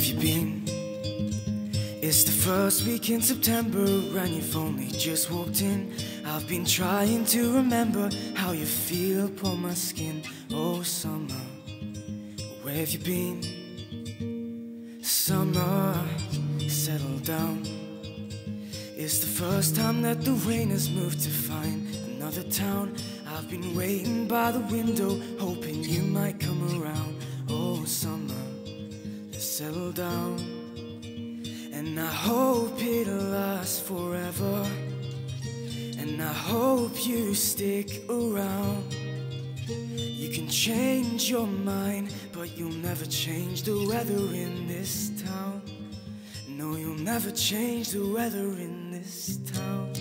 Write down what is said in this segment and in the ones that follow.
have you been? It's the first week in September and you've only just walked in. I've been trying to remember how you feel upon my skin. Oh, summer, where have you been? Summer, settle down. It's the first time that the rain has moved to find another town. I've been waiting by the window, hoping down. And I hope it'll last forever. And I hope you stick around. You can change your mind, but you'll never change the weather in this town. No, you'll never change the weather in this town.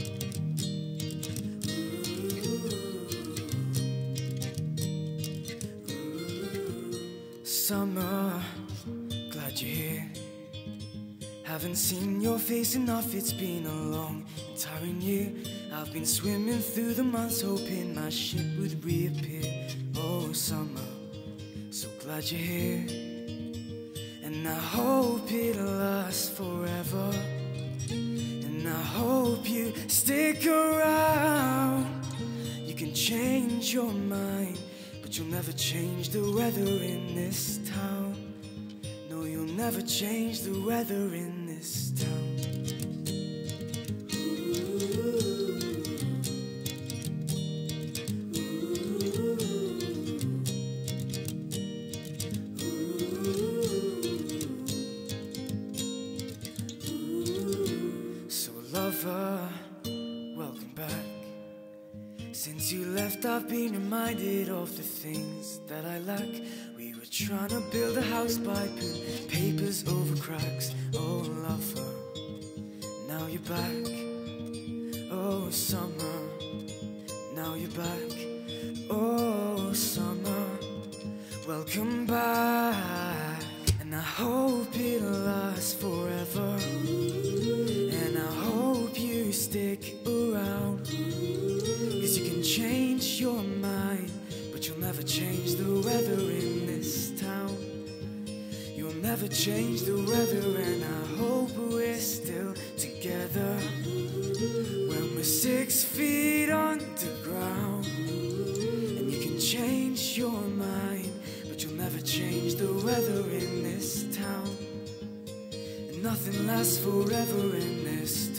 Summer, glad you're here. Haven't seen your face enough, it's been a long and tiring year. I've been swimming through the months, hoping my ship would reappear. Oh, summer, so glad you're here. And I hope it'll last forever. And I hope you stick around. You can change your mind, but you'll never change the weather in this town. No, you'll never change the weather in this town. So, lover, welcome back. Since you left, I've been reminded of the things that I lack. We were trying to build a house by putting papers over cracks. Oh, lover, now you're back. Oh, summer, now you're back. Oh, summer, welcome back. And I hope it'll last forever. And I hope you stick change your mind, but you'll never change the weather in this town. You'll never change the weather, and I hope we're still together when we're six feet underground. And you can change your mind, but you'll never change the weather in this town. And nothing lasts forever in this town.